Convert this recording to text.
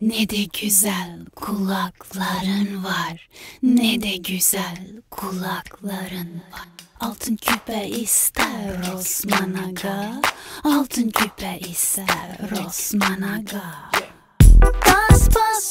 Ne de güzel kulakların var. Ne de güzel kulakların var. Altın küpe ister Osman Aga. Altın küpe ister Osman Aga. Bas bas